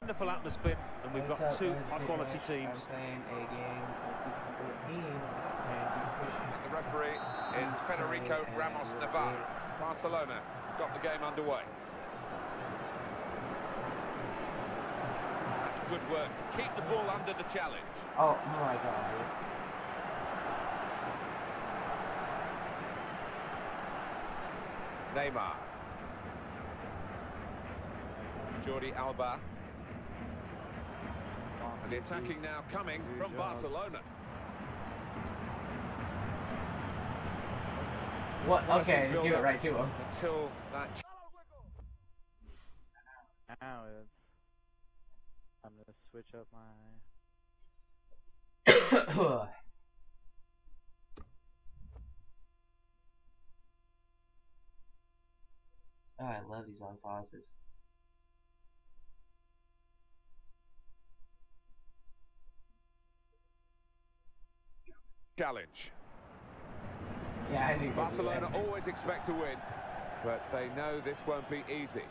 wonderful atmosphere, and we've got two high-quality teams. I'm game of 14 And the referee is Federico Ramos Navarro. Barcelona got the game underway. That's good work to keep the ball under the challenge. Oh, my god, dude. Neymar. Jordi Alba. And the attacking now coming from Barcelona. What? Promising Okay, give it build-up right to him. Until that Now it's I'm gonna switch up my oh, I love these on pauses. Challenge. Yeah. Barcelona always expect to win, but they know this won't be easy.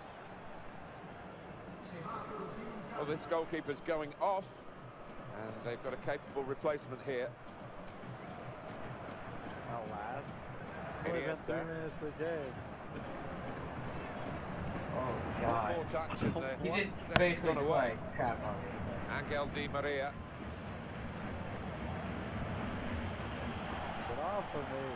Well, this goalkeeper's going off, and they've got a capable replacement here. Oh, Only been Iniesta. three minutes per game. Oh, oh One god. more touch, and the He just basically gone away. like crap on me. Angel Di Maria. Off of me.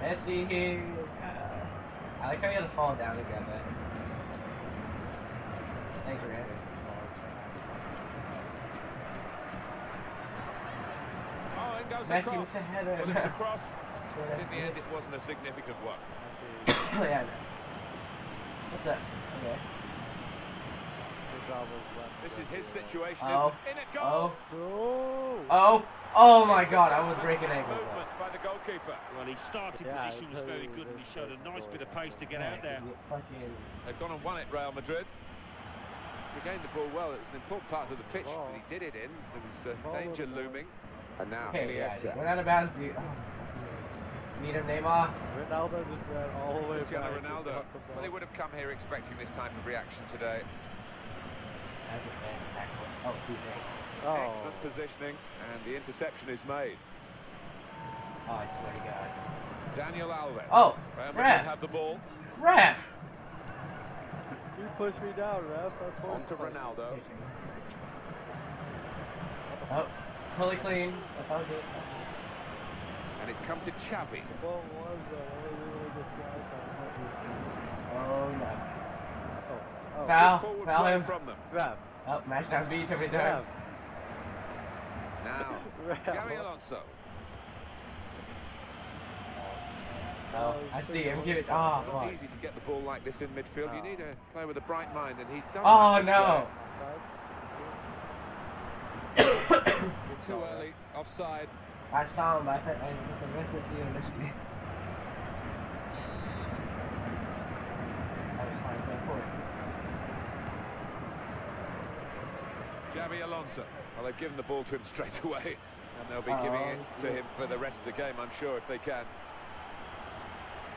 Messi here. Uh, I like how you had to fall down to grab that. Thanks, Rand. Oh, in goes the Messi cross. with the header. Well, it's a cross, in the end it wasn't a significant one. yeah. What's that? Okay. His job was left. This is his situation, Oh. isn't it? In at Oh. Oh. Oh my god, I was breaking ankles. Movement by the goalkeeper. Well, his starting Yeah, position was very good, and he showed a nice bit of pace to get Yeah, out there. They've gone and won it, Real Madrid. Regained the ball well. It was an important part of the pitch Ball. that he did it in. There was uh, danger looming. And now Okay, yeah, Iniesta. we're out of bounds. Oh. Meet him, Neymar. Ronaldo just ran all the way Cristiano Ronaldo. Well, he would have come here expecting this type of reaction today. That's a fast tackle. Oh, he's there. Oh. Excellent positioning, and the interception is made. Oh, I swear to God. Daniel Alves. Oh, Real Madrid ref. have the ball. Ref. You pushed me down, ref. That's On to. Ronaldo. Oh, fully clean. That's all good. And it's come to Xavi. The ball was though. I was able to just slide that. Oh no. Oh. Oh. Foul. Good Foul him. from them. Ref. Oh, match down B too many Ref. times. Now, Ref. Xabi Alonso. Oh, oh, I see him. Give it. Oh, come Not on. easy to get the ball like this in midfield. You Oh. need to play with a bright mind, and he's done Oh that this no. Offside? play. Too early, offside. I saw him. but I thought I was the rest of the Michigan. I was trying to play forward. Xabi Alonso. Well, they've given the ball to him straight away, and they'll be giving it Oh, to yeah. him for the rest of the game, I'm sure, if they can.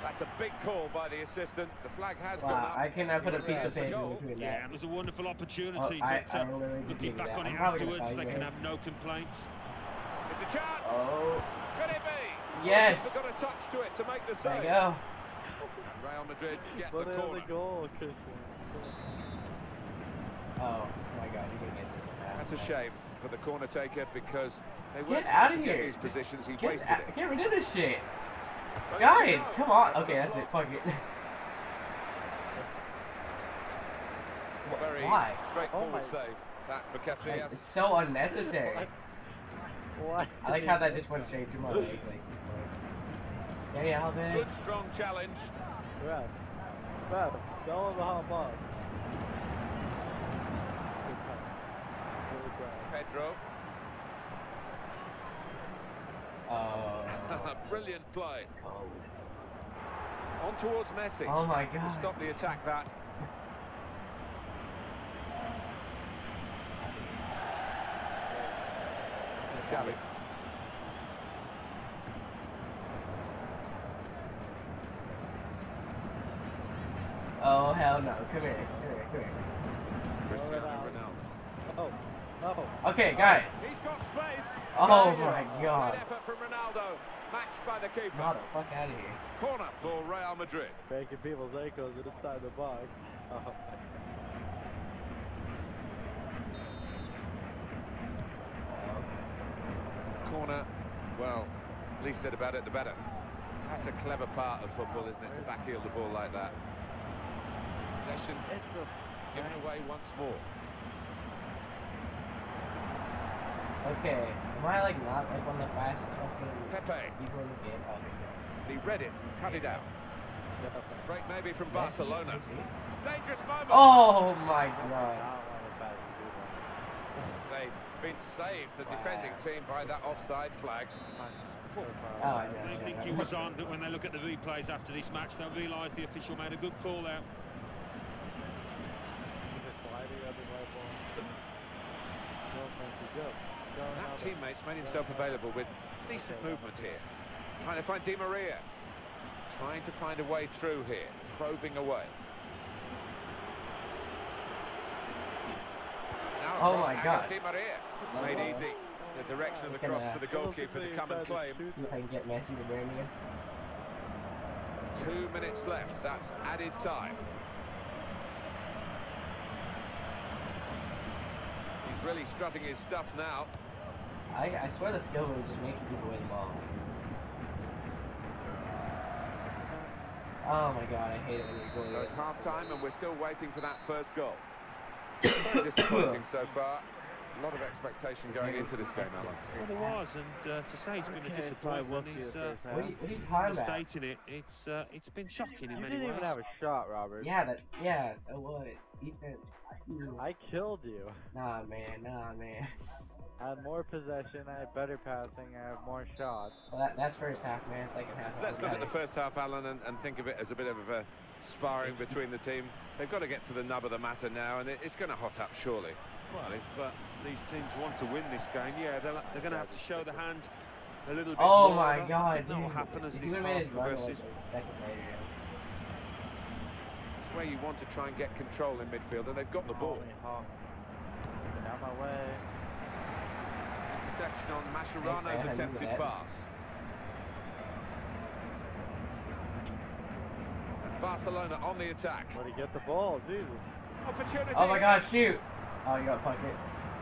That's a big call by the assistant. The flag has gone up. I cannot put a piece of paper goal. between Yeah, it was a wonderful opportunity, Oh, I- but I uh, really looking give you back on I'm it probably afterwards, they you can have no complaints. It's a chance. Oh, Could it be? Yes. They've got a touch to it to make the there save. you go. And Real Madrid get Put the corner. the goal, Christian. Oh my God, you can get this. now. That's a shame for the corner taker because they Get weren't out of here. these positions. He Get, wasted out- it. get rid of this shit. Well, here Guys, come on. Okay, that's it. Fuck it. Wh- Very Why? straightforward Oh save. That for Like, Casillas. it's so unnecessary. What? I like how that just went straight through my leg. Like, Dani Alves. Good strong challenge. Ref. Ref. Tell him to hop off. Good touch. Really proud. Pedro. Oh. Brilliant play. cold. On towards Messi. Oh my To God. Stop the attack that. Xavi. Oh hell no! Come here, come here, come here. Cristiano. Ronaldo. Oh, oh. Okay, guys. He's got space. Oh my. God. Great effort from Ronaldo, matched by the keeper. Not the fuck out of here. Corner for Real Madrid. Breaking people's ankles inside the box. Oh. Corner, well, least said about it, the better. That's a clever part of football, isn't it, to backheel the ball like that. Possession It's a given away once more. Okay, am I like not like one of the fastest fucking Pepe, people in the game? Oh, okay, good. he read it, cut it out. Break maybe from Barcelona. Messi? Dangerous moment. Oh my god. don't want to pass it either. They've been saved, the defending team, by that offside flag. Oh, oh I know. They think he was on, but when they look at the replays after this match, they'll realise the official made a good call out. Keep it sliding on the white ball. Go, Messi, go. Go, That Ronaldo. Teammate's made himself available with decent movement here. Trying to find Di Maria. Trying to find a way through here. Probing away. Now Oh my God. Di Maria. Made easy. The direction of the cross uh, for the goalkeeper to come and claim. See if I can get Messi to burn again. Two minutes left. That's added time. He's really strutting his stuff now. I, I swear the skill was just making people win the ball. Oh my god, I hate it when you go So it's half time and we're still waiting for that first goal. Very disappointing so far. A lot of expectation going into this game, Alan. Well, there was, and uh, to say it's been a Okay, disappointment Clive, what's is your uh, first What are half? you, what are you talking about? understating it. It's uh, it's been shocking in You many didn't ways. even have a shot, Robert. Yeah, that, yeah, so what? Defense. I killed you. Nah, man, nah, man. I had more possession, I had better passing, I have more shots. Well, that, that's first half, man. Second half. Let's look at the first half, Alan, and, and think of it as a bit of a sparring between the team. They've got to get to the nub of the matter now, and it, it's going to hot up, surely. Well, if uh, these teams want to win this game, yeah, they'll, they're going to have to show the hand a little bit Oh more. my I don't god, that will happen as this half made like progresses. second later. It's where you want to try and get control in midfield, and they've got the ball. Holy hawk. My way. Interception on Okay, Mascherano's I attempted pass. Barcelona on the attack. Where'd he get the ball? Jesus. Opportunity. Oh my god, shoot! Oh, you got pucked it.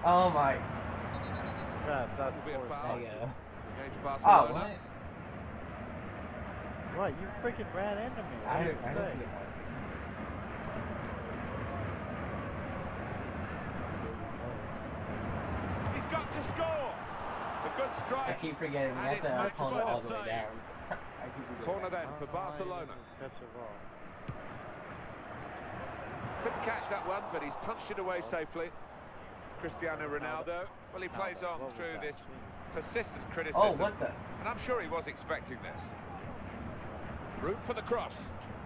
Oh my. Crap, that's Will be a forced. foul. There you go. Against Oh, Barcelona. what? What? You freaking ran into me. I What don't, did I you don't see it. He's got to score. It's a good strike. I strike. keep forgetting. We And have it's to uh, pull it all the way down. I keep forgetting. Corner then for don't know why you Barcelona. didn't Catch the ball. Couldn't catch that one, but he's punched it away safely. Cristiano Ronaldo. Well, he plays on through this Jesus. persistent Oh, criticism. what the? And I'm sure he was expecting this. Room for the cross.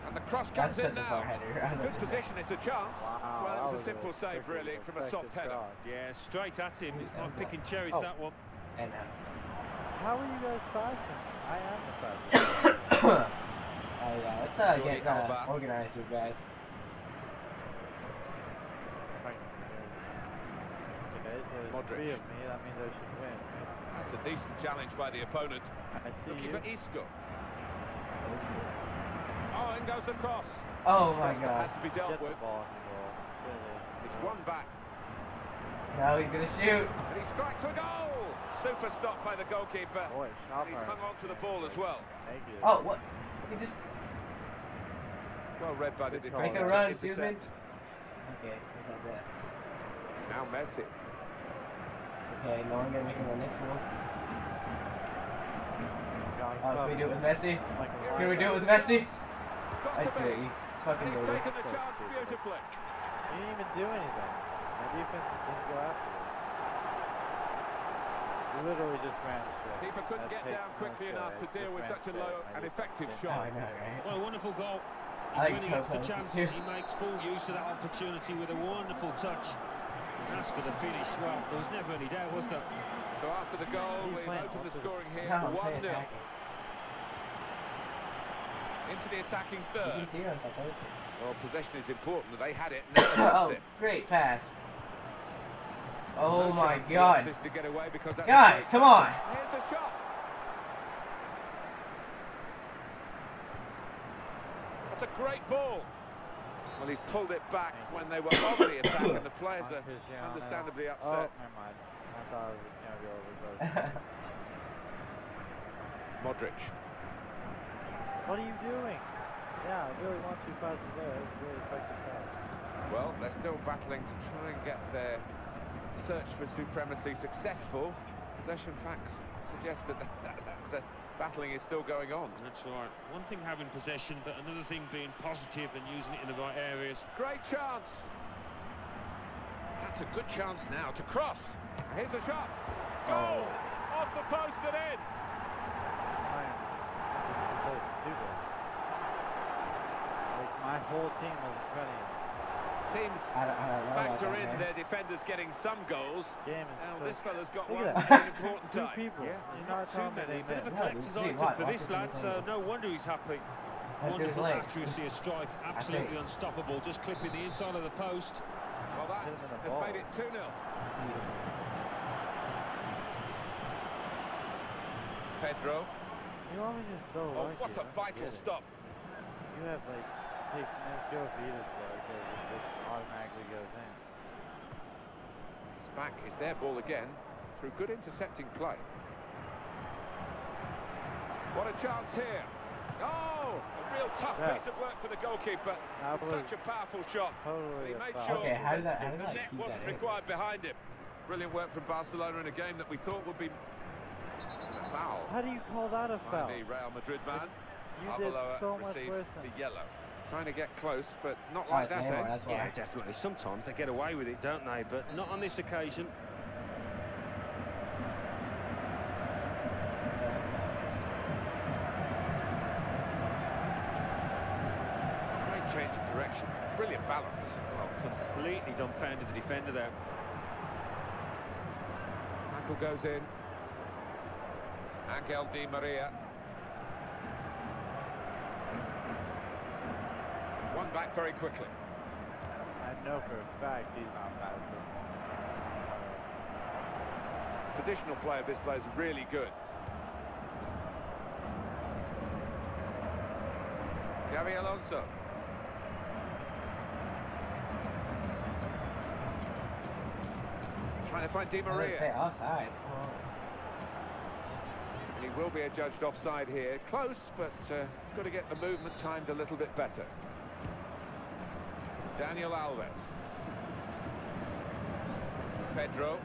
And the cross comes That's in now. It's a good position, it's a chance. Wow, well, that it was was a simple save, really, from a soft effective header. shot. Yeah, straight at him. It's like picking cherries, Oh. that one. And uh, How are you guys passing? I am the fastest. oh yeah, let's uh, Jordi get uh, Alba. organized here, guys. Okay, so there's Modric. three of me, that means I should win. That's a decent challenge by the opponent. I see Looking you. for Isco. Oh, in goes the cross. Oh my Cross that god. had to be dealt Get the with. ball the goal. Really. It's one back. Now he's gonna shoot. And he strikes a goal. Super stop by the goalkeeper. Boy, And he's hung on to the ball as well. Negative. Oh, what? He just. Well read by the defender. Make a run, excuse Okay, what about that? Now Messi. Okay, no one gonna make him run this one. Got Oh, can we do it with Messi? Can we do it with. Messi? I to feel be. you. And Fucking he's baby. taken the Of course, chance beautifully. He didn't even do anything. My defense didn't go after it. He literally just ran straight. Keeper couldn't That's get down quickly enough to deal with such a low and effective shot. I know, right? What a wonderful goal. I like when he gets the chance, too. he makes full use of that opportunity with a wonderful touch. And as for the finish, well, there was never any doubt, was there? So after the goal, we've opened the scoring here No, to I'm 1 playing 0 into the attacking third. can see on top of it. Well, possession is important. They had it, oh, it. great pass. Oh No my chance for the god. To get away because that's Guys, come on. Here's the shot. That's a great ball. Well, he's pulled it back when they were on the attack, and the players are Cristiano. understandably Oh, upset. never mind. I thought it was going to be over. Modric. what are you doing? Yeah, I really want two passes there. That was a really effective pass. Well, they're still battling to try and get their search for supremacy successful. Possession facts suggest that, that uh, battling is still going on. That's right. One thing having possession, but another thing being positive and using it in the right areas. Great chance. That's a good chance now to cross. Here's a shot. Goal! Oh. Off the post and in. I am supposed to do that. Like, my whole team was in front of you. Teams I don't, I don't factor in man. their defenders getting some goals. Now so- this fella's got Look one at very important Two time. people. Yeah, You're not not too many. they Bit of a missed. Collector's item Watch, for this lad, so no wonder he's happy. Wonderful accuracy of strike, absolutely unstoppable, just clipping the inside of the post. Well, that Hit him in the has made it 2-0. Pedro. You always just so Oh, lucky. what a I don't vital get stop. You have like take no Fetus for it because it just automatically goes in. It's back. It's their ball again through good intercepting play. What a chance here. Oh, a real tough Yeah. piece of work for the goalkeeper. Such a powerful shot. totally He made sure Okay, how did that- how the did that net wasn't that in? required behind him. Brilliant work from Barcelona in a game that we thought would be a foul How do you call that a by foul? the Real Madrid man. You did so much received worse the yellow. Trying to get close, but not like it's that, Neymar, eh? that's Yeah, why. definitely. Sometimes they get away with it, don't they? But not on this occasion. Great change of direction. Brilliant balance. Well, completely dumbfounded the defender there. Tackle goes in. Angel Di Maria. One back very quickly. I know for a fact he's not bad at Positional play of this player is really good. Xabi Alonso. Trying to find Di I say Maria. offside. Oh. He will be adjudged offside here. Close, but uh, got to get the movement timed a little bit better. Daniel Alves. Pedro.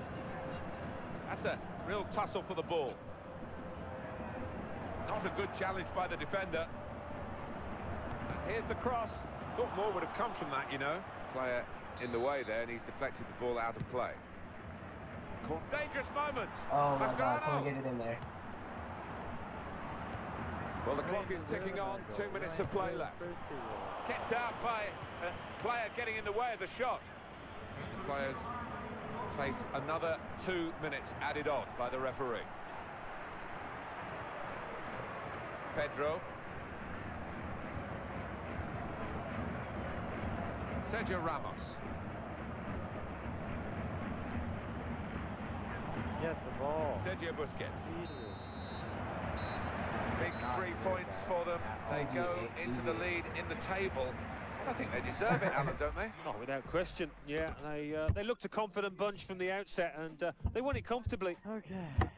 That's a real tussle for the ball. Not a good challenge by the defender. And here's the cross. Thought more would have come from that, you know. Player in the way there, and he's deflected the ball out of play. Dangerous moment. Oh my god, can we get it in there. Well, the the clock is ticking on. Two minutes of play left. Kept out by a player getting in the way of the shot. The players face another two minutes added on by the referee. Pedro. Sergio Ramos. Get the ball. Sergio Busquets. Easily. Big three points for them. They go into the lead in the table. I think they deserve it, Alan, don't they? Oh, without question. Yeah, they uh, they looked a confident bunch from the outset, and uh, they won it comfortably. Okay.